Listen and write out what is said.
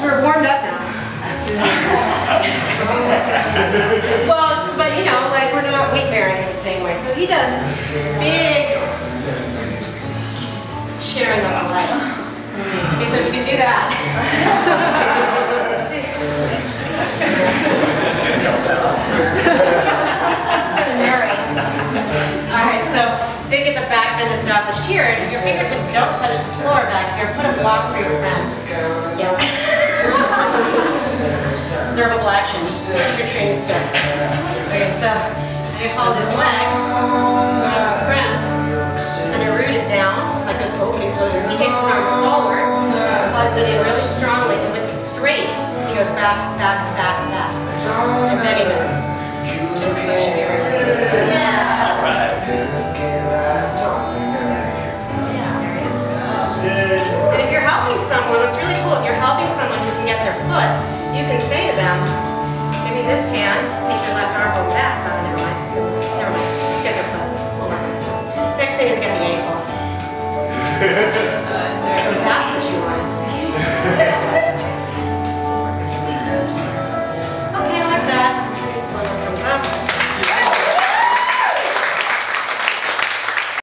Because we're warmed up now. well, but you know, like we're not weight bearing the same way. So he does big sharing of our life. Okay, so you can do that. All right, so they get the back bend established here, and your fingertips don't touch the floor back here. Put a block for your friend. Observable action. Your training still. Okay, so I'm follow this leg as his friend. And I root it down, like those opening poses. He takes his arm forward, plugs it in really strongly, and with the straight, he goes back, back, back, back. And then he goes. Yeah. All right. Yeah. And if you're helping someone, what's really cool, if you're helping someone who can get their foot, you can say to them, give me this hand, take your left arm, go back. No, never mind. Never mind. Just get their foot. Hold on. Next thing is get the ankle. Uh, that's what you want.